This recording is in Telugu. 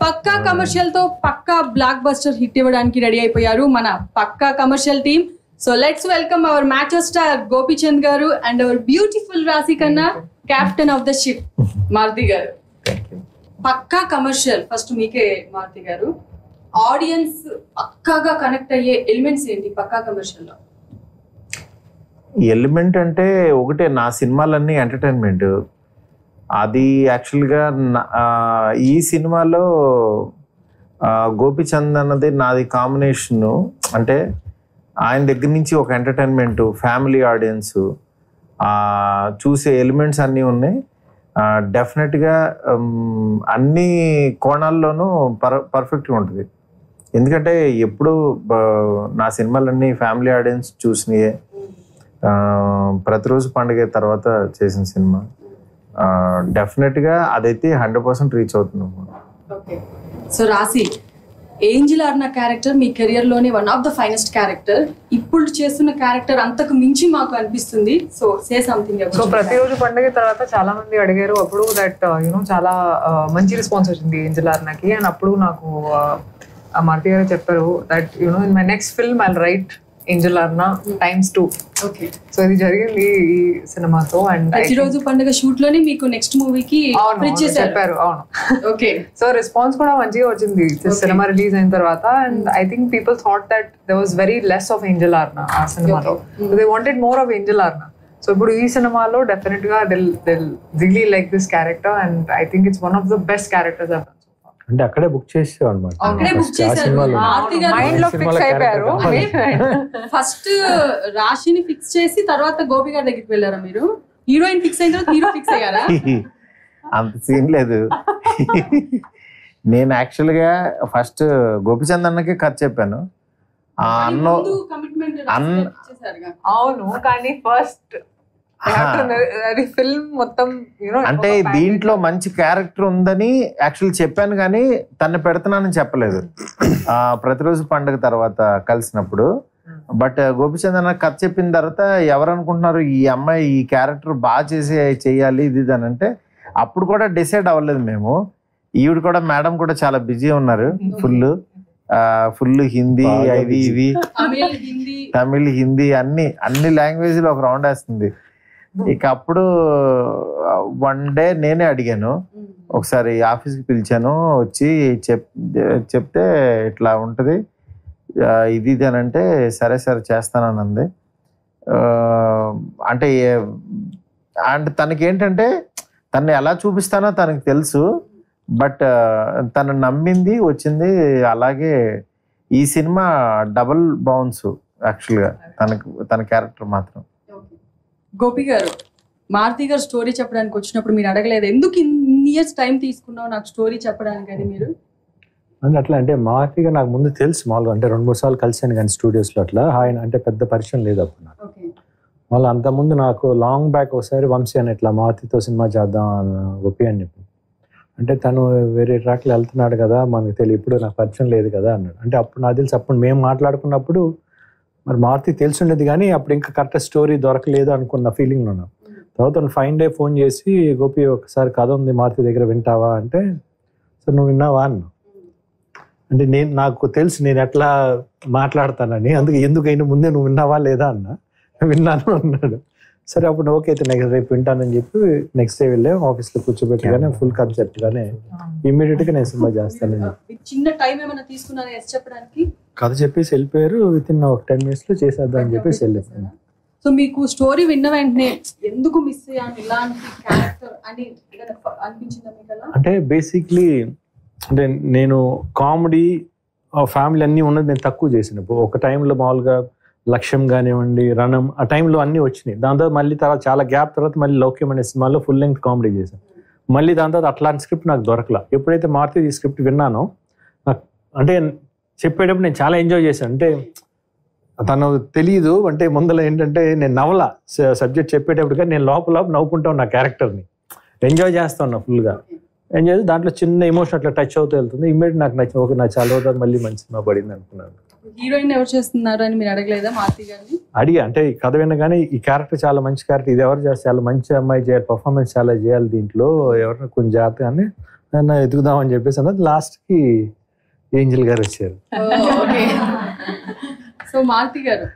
పక్కా కమర్షియల్తో పక్కా బ్లాక్ బస్టర్ హిట్ ఇవ్వడానికి రెడీ అయిపోయారు మన Pakka commercial team so let's welcome our macho star Gopichand garu and our beautiful Raashi Khanna captain of the ship Maruthi garu. Pakka commercial first మీకే మారుతి గారు. ఆడియన్స్ పక్కాగా కనెక్ట్ అయ్యే ఎలిమెంట్స్ ఏంటి పక్కా కమర్షియల్లో ఎలిమెంట్ అంటే ఒకటే నా సినిమాలన్నీ ఎంటర్టైన్మెంట్ అది యాక్చువల్గా నా- ఈ సినిమాలో గోపిచంద్ అన్నది నాది కాంబినేషను. అంటే ఆయన దగ్గర నుంచి ఒక ఎంటర్టైన్మెంట్ ఫ్యామిలీ ఆడియన్స్ చూసే ఎలిమెంట్స్ అన్నీ ఉన్నాయి. డెఫినెట్గా అన్ని కోణాల్లోనూ పర్ పర్ఫెక్ట్గా ఉంటుంది. ఎందుకంటే ఎప్పుడు నా సినిమాలన్నీ ఫ్యామిలీ ఆడియన్స్ చూసినాయే. ప్రతిరోజు పండుగ తర్వాత చేసిన సినిమా. డెఫినెట్గా అదైతే హండ్రెడ్ పర్సెంట్ రీచ్ అవుతున్నాం okay. So Raashi angel Arna character me కెరియర్లోనే one of the finest character ఇప్పుడు చేస్తున్న క్యారెక్టర్ అంతకు మించి మాకు అనిపిస్తుంది. సో సే సంథింగ్ సో ప్రతిరోజు పండుగ తర్వాత చాలా మంది అడిగారు. అప్పుడు దట్ యూనో చాలా uh, మంచి రెస్పాన్స్ వచ్చింది ఏంజల్ అర్నకి అండ్ అప్పుడు నాకు uh, ఆ మారుతి గారు చెప్పారు that you know in my next film I write angel Arna times two okay so ఇది జరిగింది ఈ సినిమాతో అండ్ ప్రతిరోజు పండుగ షూట్లోనే మీకు నెక్స్ట్ మూవీకి చెప్పారు అవును. ఓకే సో రెస్పాన్స్ కూడా మంచిగా వచ్చింది. సినిమా రిలీజ్ అయిన తర్వాత and I think people thought that they was very less of angel Arna ఆ సినిమాలో. They wanted more of angel Arna so ఇప్పుడు ఈ సినిమాలో డెఫినెట్గా దిల్ Dil really like this character and I think it's one of the best characters of అంటే అక్కడే బుక్ చేసావు అనమాట అక్కడే బుక్ చేశారు ఫస్ట్ రాశిని ఫిక్స్ చేసి తర్వాత గోపి గారి దగ్గరికి వెళ్ళారా మీరు? హీరోయిన్ ఫిక్స్ అయిన తర్వాత హీరో ఫిక్స్ అయ్యారా? అంత సీన్ లేదు. నేను యాక్చువల్గా ఫస్ట్ గోపిచంద్ అన్నకి కథ చెప్పాను. ఆ అన్నో అవును కానీ ఫస్ట్ అది ఫిల్మ్ మొత్తం అంటే దీంట్లో మంచి క్యారెక్టర్ ఉందని యాక్చువల్ చెప్పాను కానీ తను పెడుతున్నానని చెప్పలేదు. ఆ, ప్రతిరోజు పండుగ తర్వాత కలిసినప్పుడు. బట్ గోపిచంద్ అన్న కథ చెప్పిన తర్వాత ఎవరు అనుకుంటున్నారు ఈ అమ్మాయి ఈ క్యారెక్టర్ బాగా చేసి చెయ్యాలి ఇది అని అంటే అప్పుడు కూడా డిసైడ్ అవ్వలేదు మేము. ఈవిడ కూడా మేడం కూడా చాలా బిజీ ఉన్నారు ఫుల్ ఫుల్ హిందీ బాగా అవి. ఇవి తమిళ్ హిందీ. తమిళ్ హిందీ అన్ని అన్ని లాంగ్వేజ్లో ఒక రౌండ్ వేస్తుంది. ఇక అప్పుడు వన్ డే నేనే అడిగాను. ఒకసారి ఆఫీస్కి పిలిచాను వచ్చి చెప్ చెప్తే ఇట్లా ఉంటుంది. ఇది ఇది అని అంటే సరే సరే చేస్తానని అంటే అంటే తనకి ఏంటంటే తను ఎలా చూపిస్తానో తనకి తెలుసు. బట్ తను నమ్మింది వచ్చింది అలాగే ఈ సినిమా డబుల్ బౌన్స్ యాక్చువల్గా. తనకు తన క్యారెక్టర్ మాత్రం. గోపి గారు మారుతి గారు స్టోరీ చెప్పడానికి వచ్చినప్పుడు మీరు అడగలేదు. ఎందుకు ఇన్ని ఇయర్స్ టైం తీసుకున్నావు నాకు స్టోరీ చెప్పడానికి అని మీరు? అంటే అట్లా అంటే మాఫీగా నాకు ముందు తెలుసు మామూలుగా. అంటే రెండు మూడు సార్లు కలిసాను కానీ స్టూడియోస్లో అట్లా. ఆయన అంటే పెద్ద పరిచయం లేదు అప్పుడు నాకు. మళ్ళీ అంతకుముందు నాకు లాంగ్ బ్యాక్ ఒకసారి వంశీ అని ఇట్లా మారుతితో సినిమా చేద్దాం అని గొప్పి అని చెప్పి. అంటే తను వేరే ట్రాక్లో వెళ్తున్నాడు కదా మనకు తెలియదు ఇప్పుడు నాకు పరిచయం లేదు కదా అన్నాడు. అంటే అప్పుడు నాకు తెలిసి అప్పుడు మేము మాట్లాడుకున్నప్పుడు మరి మారుతి తెలిసిండేది కానీ అప్పుడు ఇంకా కరెక్ట్ స్టోరీ దొరకలేదు అనుకున్న ఫీలింగ్లో ఉన్నాం తర్వాత ఫైన్ డే ఫోన్ చేసి గోపి ఒకసారి కథ ఉంది మారుతి దగ్గర వింటావా? అంటే సో నువ్వు విన్నావా? అన్నా. అంటే నేను నాకు తెలుసు నేను ఎట్లా మాట్లాడతానని అందుకే ఎందుకైనా ముందే నువ్వు విన్నావా లేదా అన్న. విన్నాను అన్నాడు. సరే అప్పుడు ఓకే అయితే నెక్స్ట్ రేపు వింటానని చెప్పి నెక్స్ట్ డే వెళ్ళే ఆఫీస్లో కూర్చోబెట్టగానే ఫుల్ కాన్సెప్ట్ గానే ఇమ్మీడియట్గా నేను సినిమా మీకు చిన్న టైం ఏమైనా తీసుకున్నారా? ఎస్ చెప్పడానికి? కథ చెప్పేసి వెళ్ళిపోయారు విత్ ఇన్ ఒక టెన్ మినిట్స్లో చేసేద్దాం అని చెప్పేసి వెళ్ళిపోయాను సో మీకు స్టోరీ విన్న వెంటనే ఎందుకు మిస్ అయ్యాను ఇలాంటి క్యారెక్టర్ అని అనిపించిందా మీకు అంటే బేసిక్లీ అంటే నేను కామెడీ ఫ్యామిలీ అన్నీ ఉన్నది నేను తక్కువ చేసినప్పుడు. ఒక టైంలో మామూలుగా లక్ష్యం కానివ్వండి రణం ఆ టైంలో అన్నీ వచ్చినాయి. దాని తర్వాత మళ్ళీ తర్వాత చాలా గ్యాప్ తర్వాత మళ్ళీ లౌక్యం అనే సినిమాలో ఫుల్ లెంగ్త్ కామెడీ చేశాను. మళ్ళీ దాని తర్వాత అట్లాంటి స్క్రిప్ట్ నాకు దొరకలా. ఎప్పుడైతే మారుతి ఈ స్క్రిప్ట్ విన్నానో నాకు అంటే చెప్పేటప్పుడు నేను చాలా ఎంజాయ్ చేశాను. అంటే తను తెలియదు అంటే ముందర ఏంటంటే నేను నవల సబ్జెక్ట్ చెప్పేటప్పుడు కానీ నేను లోపల లోపల నవ్వుకుంటా ఉన్నా క్యారెక్టర్ని ఎంజాయ్ చేస్తా ఉన్నా ఫుల్గా ఎంజాయ్ చేసి దాంట్లో చిన్న ఎమోషన్ అట్లా టచ్ అవుతూ వెళ్తుంది. ఇమ్మీడియట్ నాకు నచ్చి ఒక నాకు చాలా రోజులు మళ్ళీ మంచి సినిమా పడింది అనుకున్నాను. హీరోయిన్ ఎవరు చేస్తున్నారు అని మీరు అడగలేదా మారుతి గారిని? అడిగా అంటే ఈ కథ వినగానే ఈ క్యారెక్టర్ చాలా మంచి క్యారెక్టర్ ఇది ఎవరు చేస్తే చాలా మంచి అమ్మాయి చేయాలి పర్ఫార్మెన్స్ చాలా చేయాలి దీంట్లో ఎవరైనా కొంచెం జాగ్రత్త అని నన్ను ఎదుగుదామని చెప్పేసి అన్నది లాస్ట్కి ఏంజల్ గారు వచ్చారు ఓకే సో మారుతి గారు